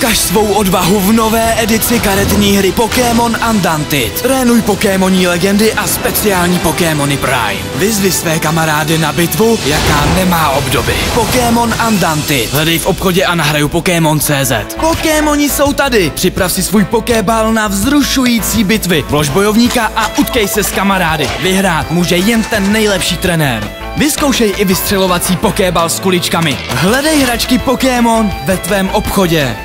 Ukaž svou odvahu v nové edici karetní hry Pokémon Undaunted. Trénuj Pokémoní legendy a speciální Pokémony Prime. Vyzvi své kamarády na bitvu, jaká nemá obdoby. Pokémon Undaunted. Hledej v obchodě a nahraju Pokémon.cz. Pokémoni jsou tady. Připrav si svůj pokébal na vzrušující bitvy. Vlož bojovníka a utkej se s kamarády. Vyhrát může jen ten nejlepší trenér. Vyzkoušej i vystřelovací pokébal s kuličkami. Hledej hračky Pokémon ve tvém obchodě.